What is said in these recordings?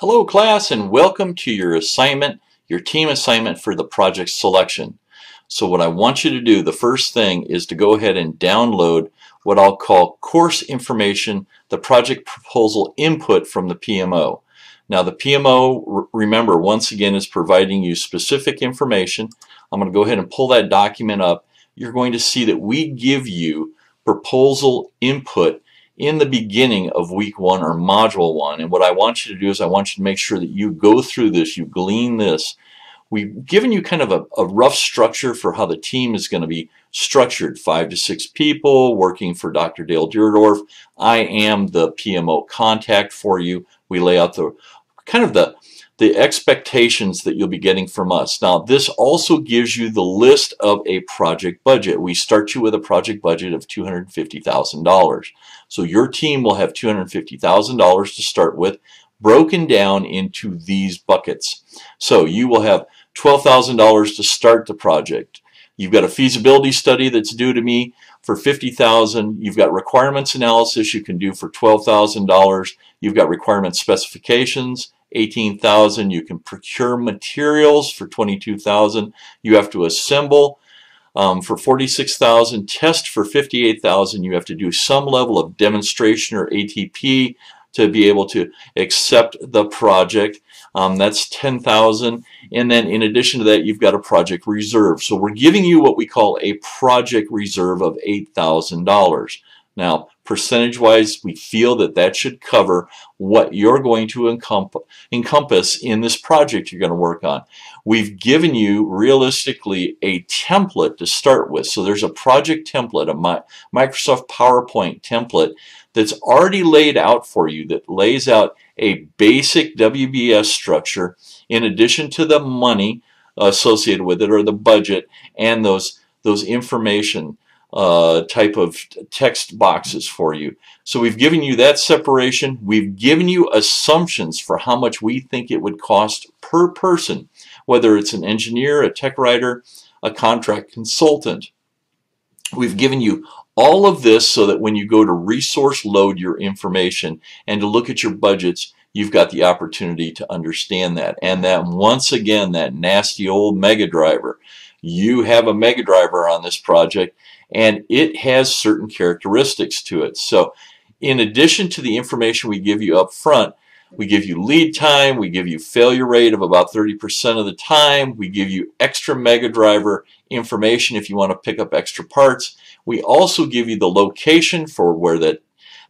Hello class and welcome to your assignment, your team assignment for the project selection. So what I want you to do, the first thing is to go ahead and download what I'll call course information, the project proposal input from the PMO. Now the PMO, remember, once again is providing you specific information. I'm going to go ahead and pull that document up. You're going to see that we give you proposal input in the beginning of week one or module one. And what I want you to do is I want you to make sure that you go through this, you glean this. We've given you kind of a, a rough structure for how the team is going to be structured. Five to six people working for Dr. Dale Deardorff. I am the PMO contact for you. We lay out the kind of the the expectations that you'll be getting from us. Now, this also gives you the list of a project budget. We start you with a project budget of $250,000. So your team will have $250,000 to start with, broken down into these buckets. So you will have $12,000 to start the project. You've got a feasibility study that's due to me for 50,000. You've got requirements analysis you can do for $12,000. You've got requirement specifications 18,000. You can procure materials for 22,000. You have to assemble um, for 46,000, test for 58,000. You have to do some level of demonstration or ATP to be able to accept the project. Um, that's 10,000. And then in addition to that, you've got a project reserve. So we're giving you what we call a project reserve of $8,000. Now, percentage-wise, we feel that that should cover what you're going to encompass in this project you're going to work on. We've given you, realistically, a template to start with. So there's a project template, a Microsoft PowerPoint template that's already laid out for you that lays out a basic WBS structure in addition to the money associated with it or the budget and those those information uh, type of text boxes for you. So we've given you that separation. We've given you assumptions for how much we think it would cost per person, whether it's an engineer, a tech writer, a contract consultant. We've given you all of this so that when you go to resource load your information and to look at your budgets, you've got the opportunity to understand that. And that once again, that nasty old mega driver, you have a mega driver on this project and it has certain characteristics to it. So in addition to the information we give you up front, we give you lead time, we give you failure rate of about 30% of the time, we give you extra mega driver information if you want to pick up extra parts. We also give you the location for where that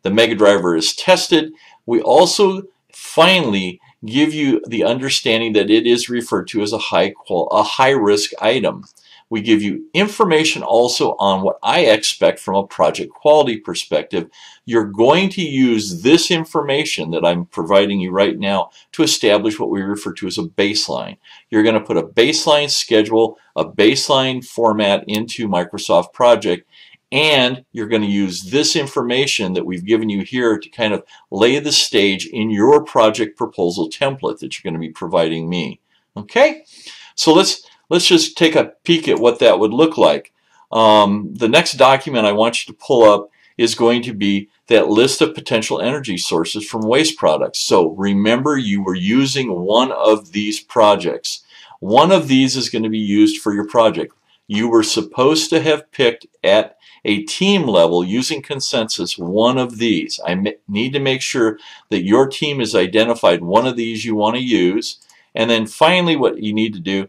the mega driver is tested. We also finally give you the understanding that it is referred to as a high qual a high risk item. We give you information also on what I expect from a project quality perspective. You're going to use this information that I'm providing you right now to establish what we refer to as a baseline. You're going to put a baseline schedule, a baseline format into Microsoft Project and you're going to use this information that we've given you here to kind of lay the stage in your project proposal template that you're going to be providing me. Okay, so let's let's just take a peek at what that would look like. Um, the next document I want you to pull up is going to be that list of potential energy sources from waste products. So remember you were using one of these projects. One of these is going to be used for your project. You were supposed to have picked at a team level using consensus one of these. I need to make sure that your team has identified one of these you want to use. And then finally what you need to do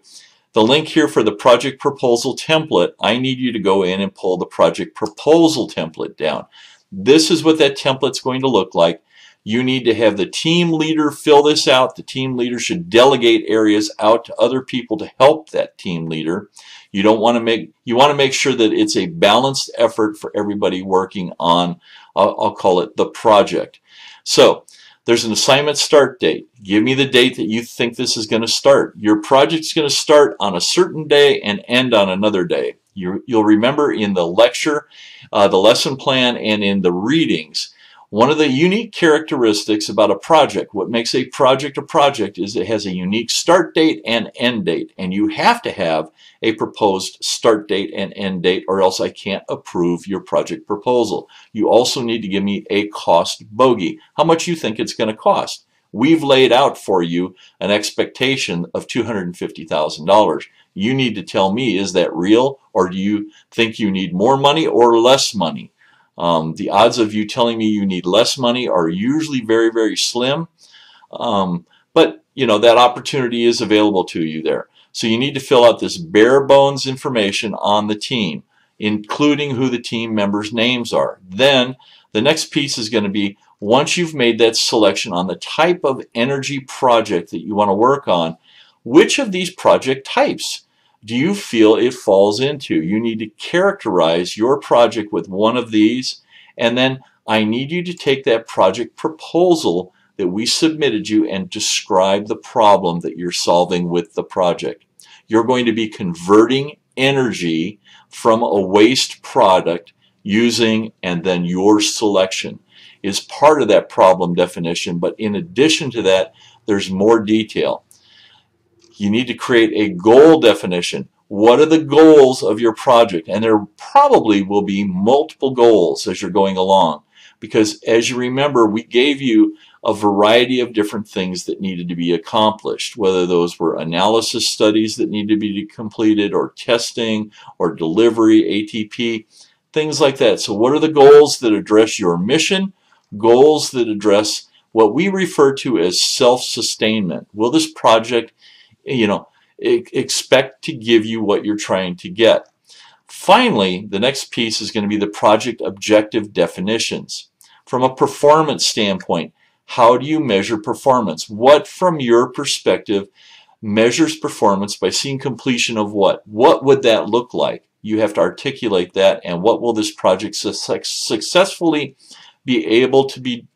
the link here for the project proposal template, I need you to go in and pull the project proposal template down. This is what that template's going to look like. You need to have the team leader fill this out. The team leader should delegate areas out to other people to help that team leader. You don't want to make you want to make sure that it's a balanced effort for everybody working on uh, I'll call it the project. So there's an assignment start date. Give me the date that you think this is going to start. Your project's going to start on a certain day and end on another day. You, will remember in the lecture, uh, the lesson plan, and in the readings, one of the unique characteristics about a project, what makes a project a project is it has a unique start date and end date. And you have to have a proposed start date and end date or else I can't approve your project proposal. You also need to give me a cost bogey. How much you think it's going to cost. we've laid out for you an expectation of $250,000. You need to tell me, is that real or do you think you need more money or less money? Um, the odds of you telling me you need less money are usually very, very slim. Um, but, you know, that opportunity is available to you there. So you need to fill out this bare bones information on the team, including who the team members' names are. Then the next piece is going to be once you've made that selection on the type of energy project that you want to work on, which of these project types do you feel it falls into? You need to characterize your project with one of these, and then I need you to take that project proposal that we submitted you and describe the problem that you're solving with the project. You're going to be converting energy from a waste product using and then your selection is part of that problem definition but in addition to that there's more detail you need to create a goal definition. What are the goals of your project? And there probably will be multiple goals as you're going along. Because as you remember, we gave you a variety of different things that needed to be accomplished, whether those were analysis studies that need to be completed, or testing, or delivery, ATP, things like that. So what are the goals that address your mission? Goals that address what we refer to as self-sustainment. Will this project you know, expect to give you what you're trying to get. Finally, the next piece is going to be the project objective definitions. From a performance standpoint, how do you measure performance? What, from your perspective, measures performance by seeing completion of what? What would that look like? You have to articulate that and what will this project su successfully be able to be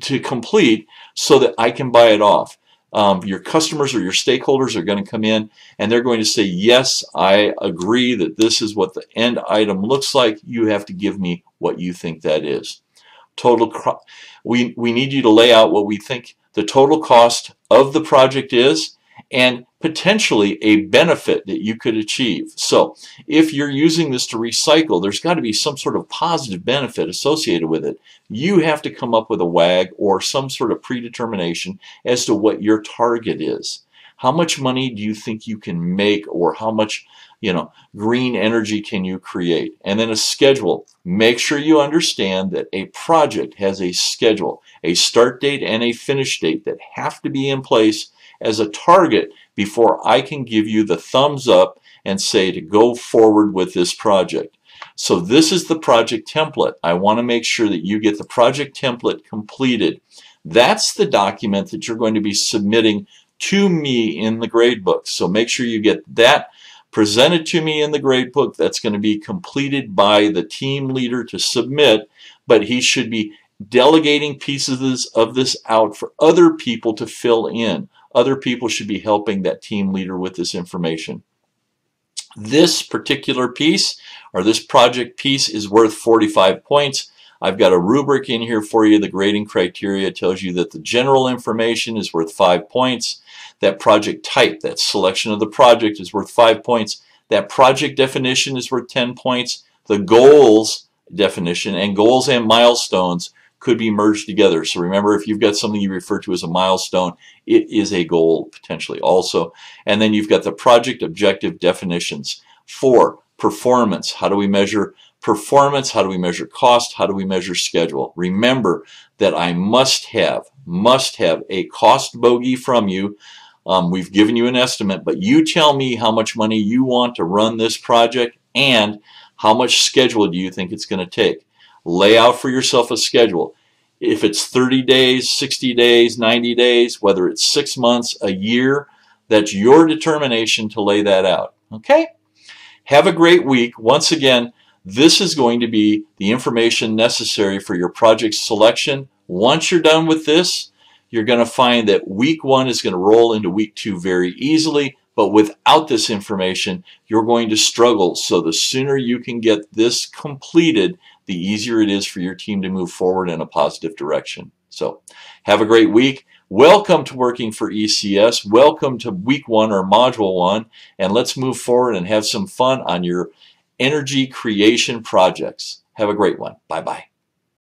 to complete so that I can buy it off um, your customers or your stakeholders are going to come in and they're going to say, yes, I agree that this is what the end item looks like. You have to give me what you think that is. Total, we, we need you to lay out what we think the total cost of the project is and potentially a benefit that you could achieve. So if you're using this to recycle, there's got to be some sort of positive benefit associated with it. You have to come up with a WAG or some sort of predetermination as to what your target is. How much money do you think you can make or how much you know, green energy can you create? And then a schedule. Make sure you understand that a project has a schedule, a start date and a finish date that have to be in place as a target before I can give you the thumbs up and say to go forward with this project. So this is the project template. I want to make sure that you get the project template completed. That's the document that you're going to be submitting to me in the gradebook. So make sure you get that presented to me in the gradebook. That's going to be completed by the team leader to submit, but he should be delegating pieces of this out for other people to fill in. Other people should be helping that team leader with this information. This particular piece or this project piece is worth 45 points. I've got a rubric in here for you. The grading criteria tells you that the general information is worth 5 points. That project type, that selection of the project is worth 5 points. That project definition is worth 10 points. The goals definition and goals and milestones could be merged together. So remember, if you've got something you refer to as a milestone, it is a goal potentially also. And then you've got the project objective definitions. Four, performance. How do we measure performance? How do we measure cost? How do we measure schedule? Remember that I must have, must have a cost bogey from you. Um, we've given you an estimate, but you tell me how much money you want to run this project and how much schedule do you think it's going to take. Lay out for yourself a schedule. If it's 30 days, 60 days, 90 days, whether it's six months, a year, that's your determination to lay that out. Okay? Have a great week. Once again, this is going to be the information necessary for your project selection. Once you're done with this, you're going to find that week one is going to roll into week two very easily. But without this information, you're going to struggle. So the sooner you can get this completed, the easier it is for your team to move forward in a positive direction. So have a great week. Welcome to working for ECS. Welcome to week one or module one. And let's move forward and have some fun on your energy creation projects. Have a great one. Bye-bye.